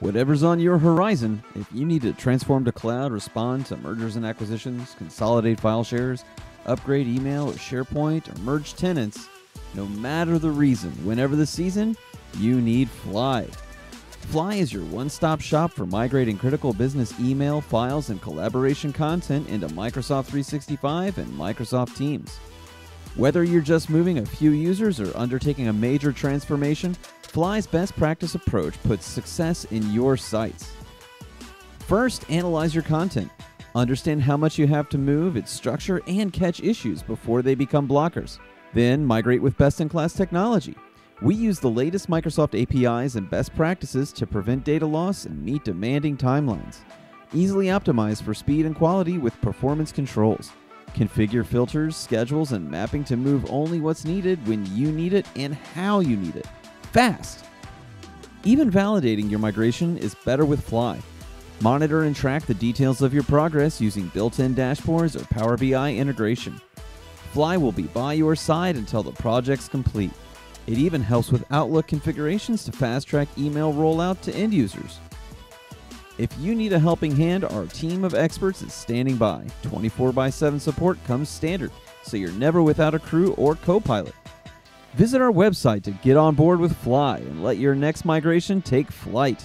Whatever's on your horizon, if you need to transform to cloud, respond to mergers and acquisitions, consolidate file shares, upgrade email or SharePoint, or merge tenants, no matter the reason, whenever the season, you need Fly. Fly is your one stop shop for migrating critical business email, files, and collaboration content into Microsoft 365 and Microsoft Teams. Whether you're just moving a few users or undertaking a major transformation, Fly's best practice approach puts success in your sights. First, analyze your content. Understand how much you have to move, its structure, and catch issues before they become blockers. Then, migrate with best in class technology. We use the latest Microsoft APIs and best practices to prevent data loss and meet demanding timelines. Easily optimize for speed and quality with performance controls. Configure filters, schedules, and mapping to move only what's needed when you need it and how you need it. Fast! Even validating your migration is better with Fly. Monitor and track the details of your progress using built in dashboards or Power BI integration. Fly will be by your side until the project's complete. It even helps with Outlook configurations to fast track email rollout to end users. If you need a helping hand, our team of experts is standing by. 24 x 7 support comes standard, so you're never without a crew or co pilot. Visit our website to get on board with Fly and let your next migration take flight.